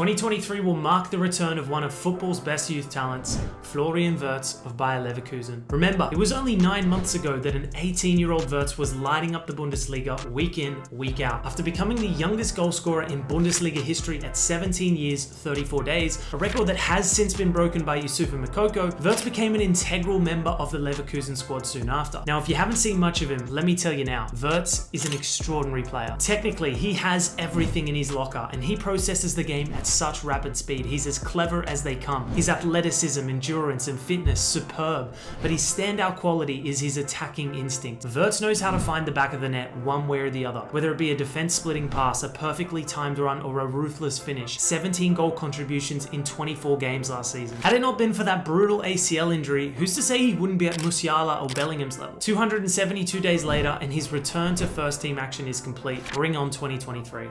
2023 will mark the return of one of football's best youth talents, Florian Wirtz of Bayer Leverkusen. Remember, it was only nine months ago that an 18-year-old Wirtz was lighting up the Bundesliga week in, week out. After becoming the youngest goalscorer in Bundesliga history at 17 years, 34 days, a record that has since been broken by Youssoufa Moukoko, Wirtz became an integral member of the Leverkusen squad soon after. Now, if you haven't seen much of him, let me tell you now, Wirtz is an extraordinary player. Technically, he has everything in his locker, and he processes the game at such rapid speed. He's as clever as they come. His athleticism, endurance, and fitness superb, but his standout quality is his attacking instinct. Wirtz knows how to find the back of the net one way or the other, whether it be a defense splitting pass, a perfectly timed run, or a ruthless finish. 17 goal contributions in 24 games last season. Had it not been for that brutal ACL injury, who's to say he wouldn't be at Musiala or Bellingham's level? 272 days later, and his return to first team action is complete. Bring on 2023.